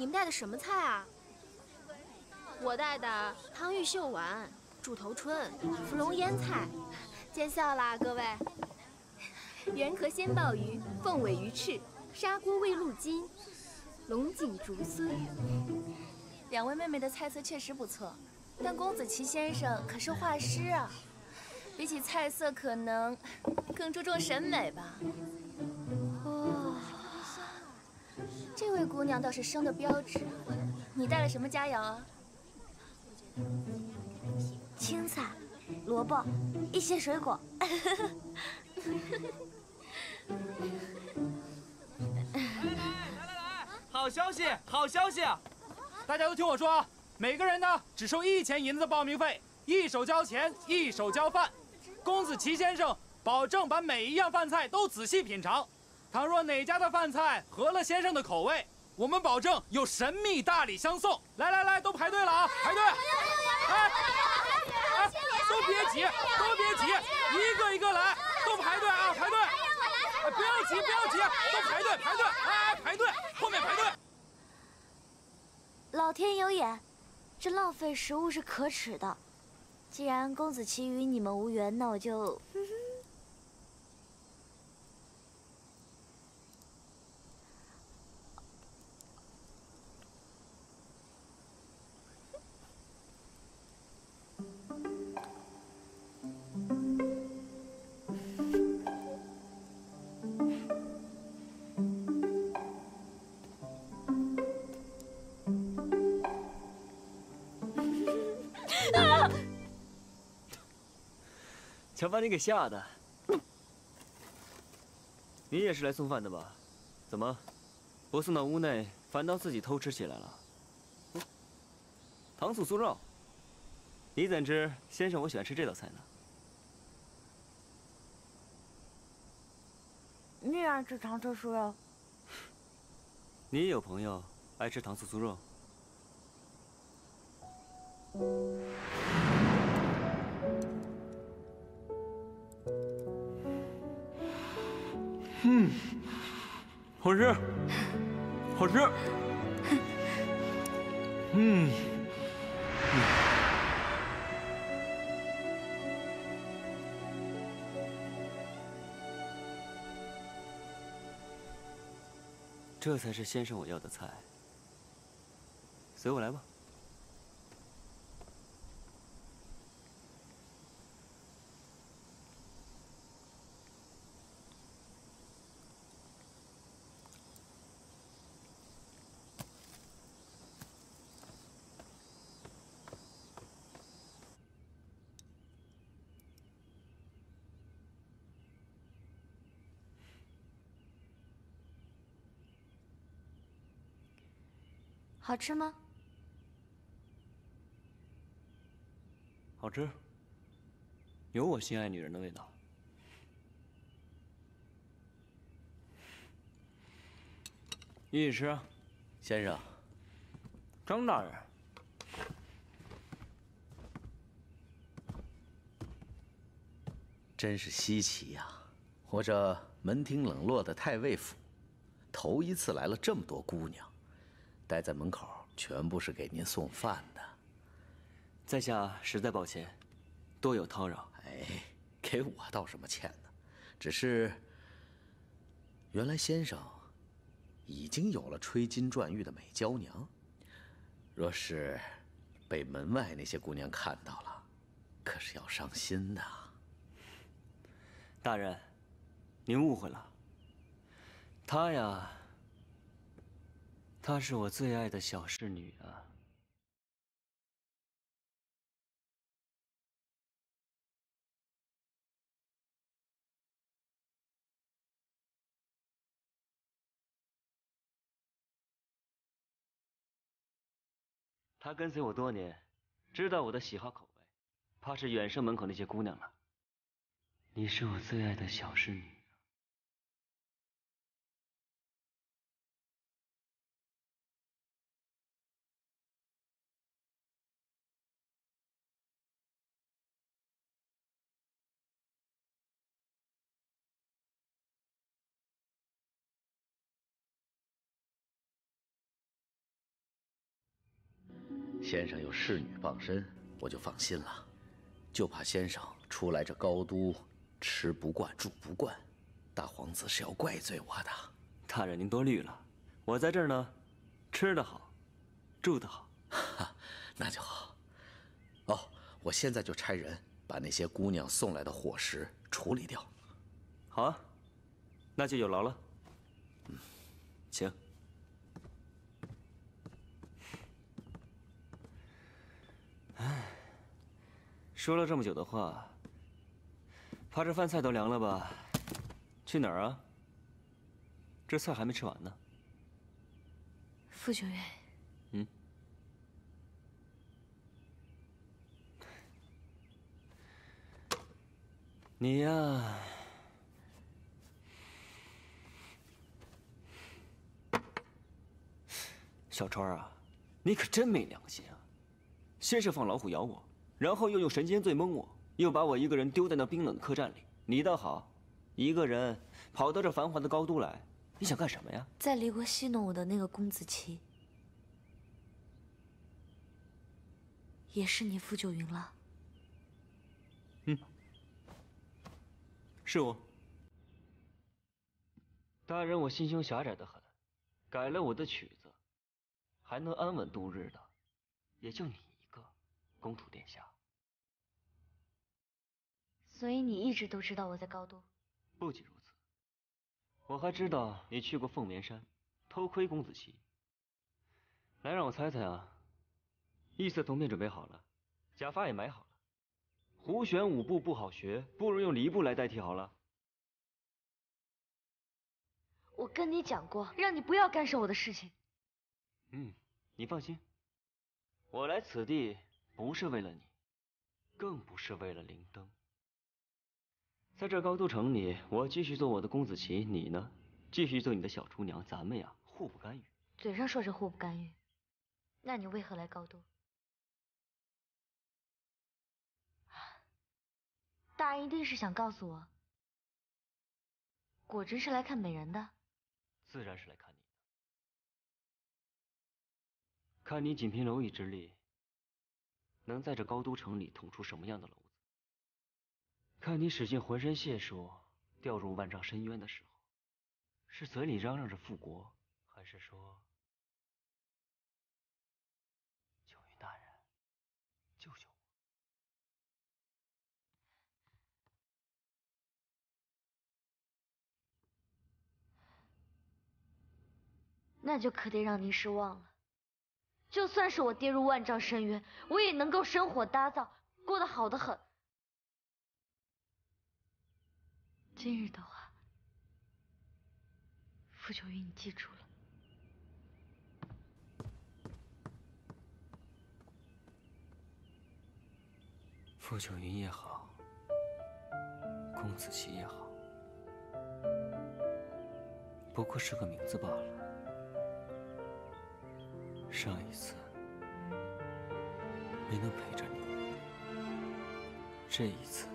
你们带的什么菜啊？我带的汤玉秀丸、柱头春、芙蓉腌菜。见笑啦，各位！元壳鲜鲍鱼、凤尾鱼翅、砂锅味鹿筋、龙井竹荪。两位妹妹的菜色确实不错，但公子齐先生可是画师啊，比起菜色，可能更注重审美吧。这位姑娘倒是生的标致。你带了什么佳肴啊？青菜。萝卜，一些水果。来来来，好消息，好消息！大家都听我说啊，每个人呢只收一钱银子的报名费，一手交钱，一手交饭。公子齐先生保证把每一样饭菜都仔细品尝。倘若哪家的饭菜合了先生的口味，我们保证有神秘大礼相送。来来来，都排队了啊，排队！哎都别急，都别急，一个一个来，都排队啊，排队！不要急，不要急，都排队，排队，哎，排队，后面排队。老天有眼，这浪费食物是可耻的。既然公子奇与你们无缘，那我就。瞧把你给吓的！你也是来送饭的吧？怎么，不送到屋内，反倒自己偷吃起来了？糖醋酥肉，你怎知先生我喜欢吃这道菜呢？你也爱吃糖醋酥肉？你也有朋友爱吃糖醋酥肉？嗯，好吃，好吃。嗯，这才是先生我要的菜。随我来吧。好吃吗？好吃，有我心爱女人的味道。一起吃，先生。张大人，真是稀奇呀！我这门庭冷落的太尉府，头一次来了这么多姑娘。待在门口，全部是给您送饭的。在下实在抱歉，多有叨扰。哎，给我道什么歉呢？只是，原来先生已经有了吹金转玉的美娇娘，若是被门外那些姑娘看到了，可是要伤心的。大人，您误会了。他呀。她是我最爱的小侍女啊！她跟随我多年，知道我的喜好口味，怕是远胜门口那些姑娘了。你是我最爱的小侍女。先生有侍女傍身，我就放心了。就怕先生出来这高都，吃不惯住不惯，大皇子是要怪罪我的。大人您多虑了，我在这儿呢，吃得好，住得好。那就好。哦，我现在就差人把那些姑娘送来的伙食处理掉。好啊，那就有劳了。嗯，请。说了这么久的话，怕这饭菜都凉了吧？去哪儿啊？这菜还没吃完呢。傅九月。嗯。你呀，小川啊，你可真没良心啊！先是放老虎咬我，然后又用神仙醉蒙我，又把我一个人丢在那冰冷的客栈里。你倒好，一个人跑到这繁华的高都来，你想干什么呀？在离国戏弄我的那个公子期，也是你傅九云了。嗯，是我。大人，我心胸狭窄的很，改了我的曲子，还能安稳度日的，也就你。公主殿下，所以你一直都知道我在高都。不仅如此，我还知道你去过凤眠山，偷窥公子期。来，让我猜猜啊，异色铜片准备好了，假发也买好了，胡旋舞步不好学，不如用离步来代替好了。我跟你讲过，让你不要干涉我的事情。嗯，你放心，我来此地。不是为了你，更不是为了灵灯。在这高都城里，我继续做我的公子期，你呢，继续做你的小厨娘。咱们呀，互不干预。嘴上说着互不干预，那你为何来高都？大人一定是想告诉我，果真是来看美人的。自然是来看你的，看你仅凭蝼蚁之力。能在这高都城里捅出什么样的篓子？看你使尽浑身解数掉入万丈深渊的时候，是嘴里嚷嚷着复国，还是说九云大人救救我？那就可得让您失望了。就算是我跌入万丈深渊，我也能够生火搭灶，过得好的很。今日的话，傅九云，你记住了。傅九云也好，公子期也好，不过是个名字罢了。上一次没能陪着你，这一次。